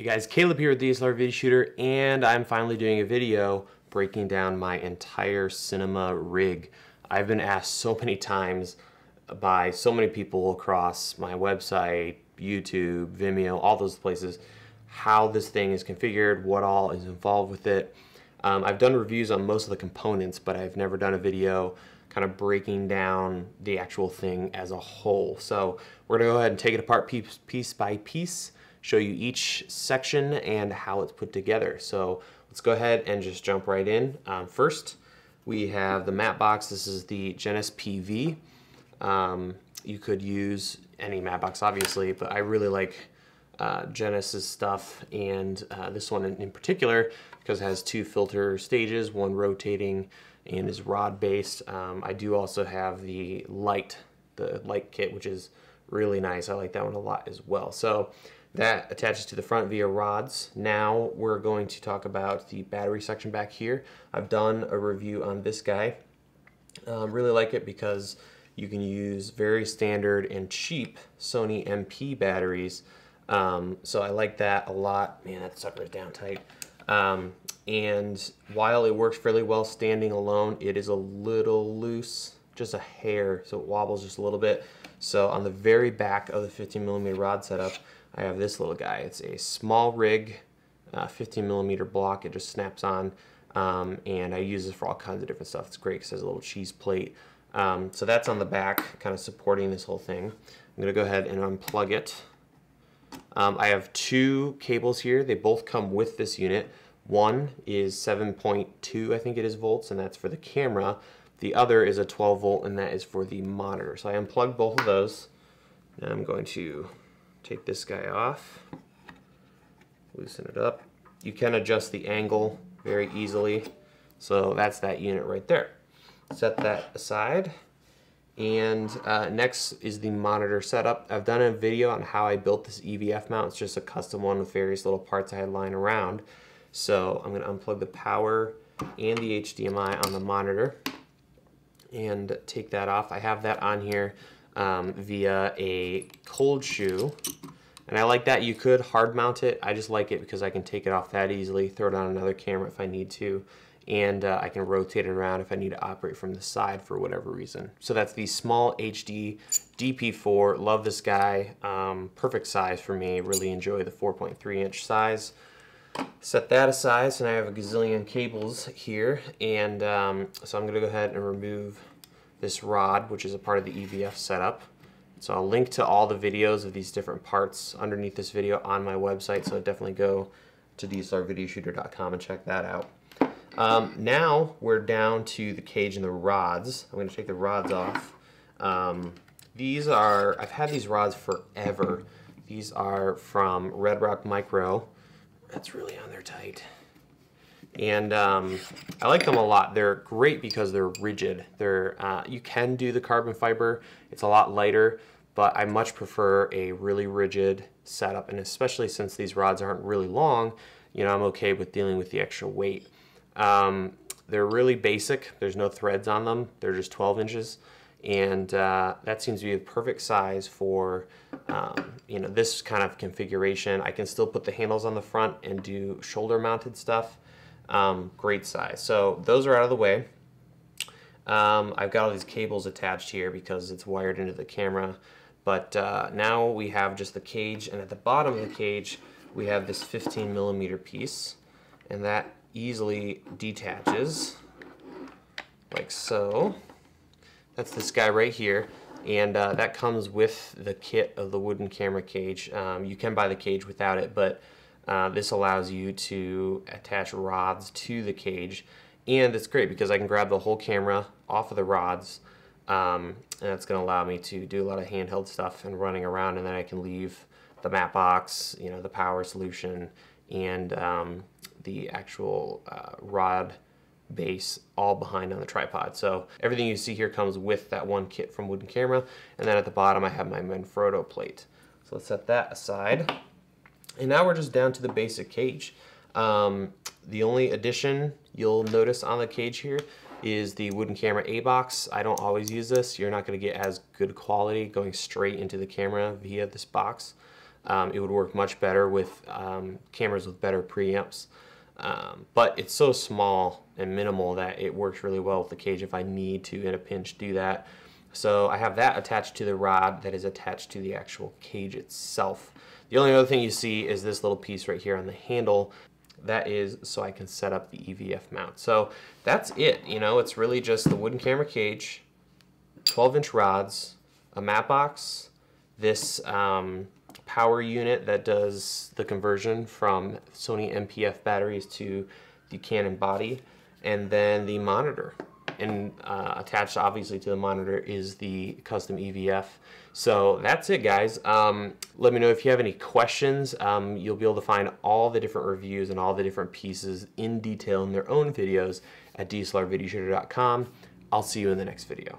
guys, Caleb here with DSLR Video Shooter, and I'm finally doing a video breaking down my entire cinema rig. I've been asked so many times by so many people across my website, YouTube, Vimeo, all those places, how this thing is configured, what all is involved with it. Um, I've done reviews on most of the components, but I've never done a video kind of breaking down the actual thing as a whole. So we're gonna go ahead and take it apart piece, piece by piece, show you each section and how it's put together. So let's go ahead and just jump right in. Um, first, we have the matte box. This is the Genus PV. Um, you could use any matte box, obviously, but I really like uh, Genus's stuff and uh, this one in, in particular because it has two filter stages, one rotating and is rod based. Um, I do also have the light, the light kit, which is really nice. I like that one a lot as well. So that attaches to the front via rods. Now we're going to talk about the battery section back here. I've done a review on this guy. Um, really like it because you can use very standard and cheap Sony NP batteries. Um, so I like that a lot. Man, that sucker is down tight. Um, and while it works fairly well standing alone, it is a little loose, just a hair, so it wobbles just a little bit. So on the very back of the 15 millimeter rod setup, I have this little guy. It's a SmallRig, uh, 15 millimeter block. It just snaps on, um, and I use this for all kinds of different stuff. It's great because it has a little cheese plate. Um, so that's on the back, kind of supporting this whole thing. I'm gonna go ahead and unplug it. Um, I have two cables here. They both come with this unit. One is 7.2, I think it is volts, and that's for the camera. The other is a 12 volt, and that is for the monitor. So I unplugged both of those. Now I'm going to take this guy off, loosen it up. You can adjust the angle very easily. So that's that unit right there. Set that aside. And uh, next is the monitor setup. I've done a video on how I built this EVF mount. It's just a custom one with various little parts I had lying around. So I'm going to unplug the power and the HDMI on the monitor and take that off. I have that on here um, via a cold shoe. And I like that you could hard mount it. I just like it because I can take it off that easily, throw it on another camera if I need to, and uh, I can rotate it around if I need to operate from the side for whatever reason. So that's the SmallHD DP4. Love this guy. Um, perfect size for me. Really enjoy the 4.3 inch size set that aside so now I have a gazillion cables here and um, so I'm gonna go ahead and remove this rod which is a part of the EVF setup. So I'll link to all the videos of these different parts underneath this video on my website so definitely go to dslrvideoshooter.com and check that out. Um, now we're down to the cage and the rods. I'm gonna take the rods off. Um, these are I've had these rods forever. These are from Redrock Micro that's really on there tight. And um, I like them a lot. They're great because they're rigid. They're uh, You can do the carbon fiber. It's a lot lighter, but I much prefer a really rigid setup. And especially since these rods aren't really long, you know, I'm okay with dealing with the extra weight. Um, they're really basic. There's no threads on them. They're just 12 inches and uh, that seems to be the perfect size for um, you know this kind of configuration. I can still put the handles on the front and do shoulder mounted stuff. Um, great size. So those are out of the way. Um, I've got all these cables attached here because it's wired into the camera. But uh, now we have just the cage and at the bottom of the cage we have this 15 millimeter piece and that easily detaches like so. That's this guy right here. And uh, that comes with the kit of the wooden camera cage. Um, you can buy the cage without it, but uh, this allows you to attach rods to the cage. And it's great because I can grab the whole camera off of the rods um, and that's going to allow me to do a lot of handheld stuff and running around and then I can leave the matte box, you know, the power solution and um, the actual uh, rod base all behind on the tripod. So everything you see here comes with that one kit from Wooden Camera. And then at the bottom I have my Manfrotto plate. So let's set that aside. And now we're just down to the basic cage. Um, the only addition you'll notice on the cage here is the Wooden Camera A-Box. I don't always use this. You're not going to get as good quality going straight into the camera via this box. Um, it would work much better with um, cameras with better preamps. Um, but it's so small and minimal that it works really well with the cage if I need to in a pinch do that. So I have that attached to the rod that is attached to the actual cage itself. The only other thing you see is this little piece right here on the handle. That is so I can set up the EVF mount. So that's it, you know, it's really just the wooden camera cage, 12 inch rods, a matte box, this um, power unit that does the conversion from Sony NP-F batteries to the Canon body, and then the monitor. And uh, attached obviously to the monitor is the custom EVF. So that's it guys. Um, let me know if you have any questions. Um, you'll be able to find all the different reviews and all the different pieces in detail in their own videos at dslrvideoshooter.com. I'll see you in the next video.